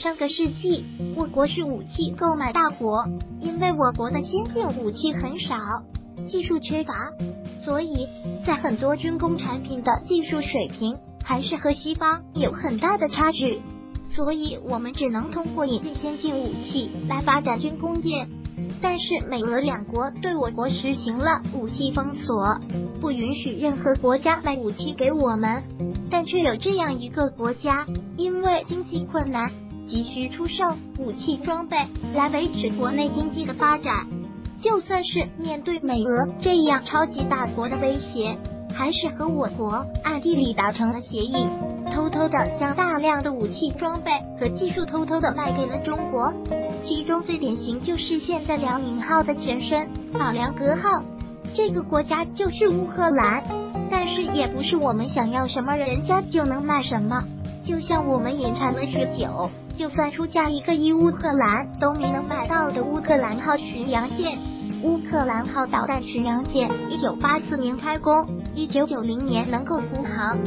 上个世纪，我国是武器购买大国，因为我国的先进武器很少，技术缺乏，所以在很多军工产品的技术水平还是和西方有很大的差距，所以我们只能通过引进先进武器来发展军工业。但是美俄两国对我国实行了武器封锁，不允许任何国家卖武器给我们。但却有这样一个国家，因为经济困难，急需出售武器装备来维持国内经济的发展。就算是面对美俄这样超级大国的威胁，还是和我国暗地里达成了协议。偷偷的将大量的武器装备和技术偷偷的卖给了中国，其中最典型就是现在辽宁号的前身法良格号，这个国家就是乌克兰，但是也不是我们想要什么人家就能卖什么，就像我们引产了许久，就算出价一个亿乌克兰都没能买到的乌克兰号巡洋舰。乌克兰号导弹巡洋舰，一九八四年开工，一九九零年能够服航，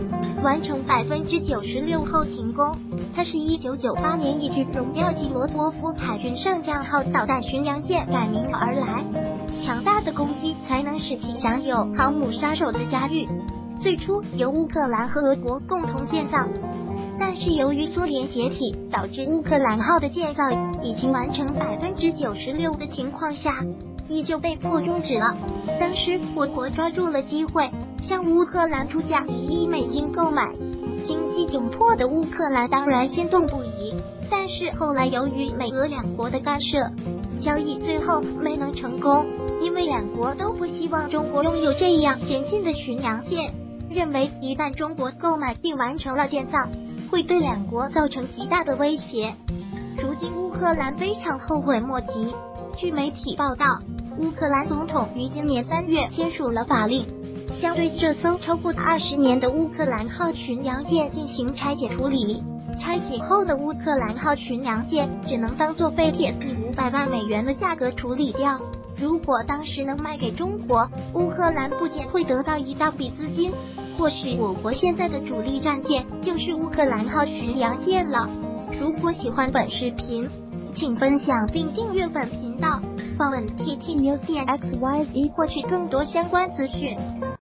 完成百分之九十六后停工。它是一九九八年依据荣耀级罗多夫海军上将号导弹巡洋舰改名而来。强大的攻击才能使其享有航母杀手的佳誉。最初由乌克兰和俄国共同建造，但是由于苏联解体，导致乌克兰号的建造已经完成百分之九十六的情况下。依旧被迫终止了。当时我国抓住了机会，向乌克兰出价一亿美金购买。经济窘迫的乌克兰当然心动不已，但是后来由于美俄两国的干涉，交易最后没能成功。因为两国都不希望中国拥有这样先进的巡洋舰，认为一旦中国购买并完成了建造，会对两国造成极大的威胁。如今乌克兰非常后悔莫及。据媒体报道。乌克兰总统于今年三月签署了法令，将对这艘超过二十年的乌克兰号巡洋舰进行拆解处理。拆解后的乌克兰号巡洋舰只能当做废铁，以五百万美元的价格处理掉。如果当时能卖给中国，乌克兰不仅会得到一大笔资金，或许我国现在的主力战舰就是乌克兰号巡洋舰了。如果喜欢本视频，请分享并订阅本频道。访问 TT News 点 XYZ 获取更多相关资讯。